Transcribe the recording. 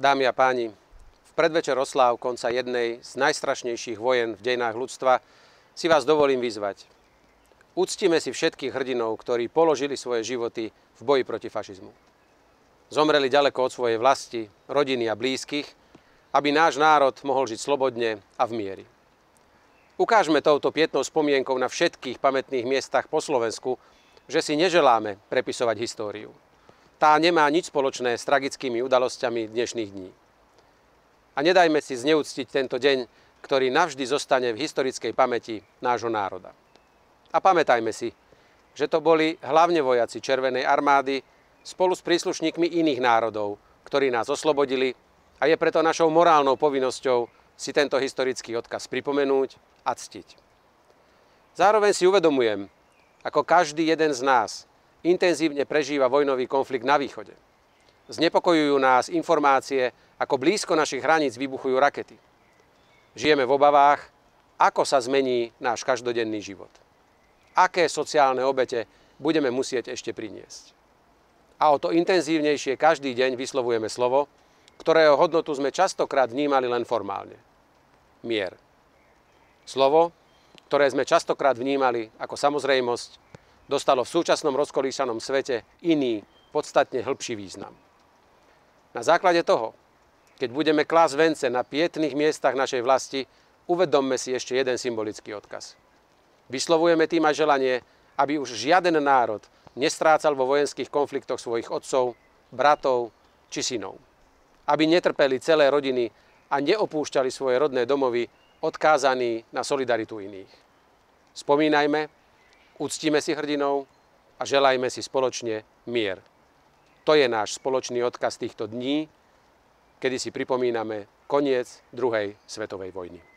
Dámy a páni, v predvečer osláv konca jednej z najstrašnejších vojen v dejinách ľudstva si vás dovolím vyzvať. Uctime si všetkých hrdinov, ktorí položili svoje životy v boji proti fašizmu. Zomreli ďaleko od svojej vlasti, rodiny a blízkych, aby náš národ mohol žiť slobodne a v miery. Ukážme touto pietnou spomienkou na všetkých pamätných miestach po Slovensku, že si neželáme prepisovať históriu tá nemá nič spoločné s tragickými udalosťami dnešných dní. A nedajme si zneúctiť tento deň, ktorý navždy zostane v historickej pamäti nášho národa. A pamätajme si, že to boli hlavne vojaci Červenej armády spolu s príslušníkmi iných národov, ktorí nás oslobodili a je preto našou morálnou povinnosťou si tento historický odkaz pripomenúť a ctiť. Zároveň si uvedomujem, ako každý jeden z nás intenzívne prežíva vojnový konflikt na východe. Znepokojujú nás informácie, ako blízko našich hraníc vybuchujú rakety. Žijeme v obavách, ako sa zmení náš každodenný život. Aké sociálne obete budeme musieť ešte priniesť. A o to intenzívnejšie každý deň vyslovujeme slovo, ktorého hodnotu sme častokrát vnímali len formálne. Mier. Slovo, ktoré sme častokrát vnímali ako samozrejmosť, dostalo v súčasnom rozkolísanom svete iný, podstatne hĺbší význam. Na základe toho, keď budeme klásť vence na pietných miestach našej vlasti, uvedomme si ešte jeden symbolický odkaz. Vyslovujeme tým aj želanie, aby už žiaden národ nestrácal vo vojenských konfliktoch svojich otcov, bratov či synov. Aby netrpeli celé rodiny a neopúšťali svoje rodné domovy odkázaní na solidaritu iných. Spomínajme, Uctíme si hrdinov a želajme si spoločne mier. To je náš spoločný odkaz týchto dní, kedy si pripomíname koniec druhej svetovej vojny.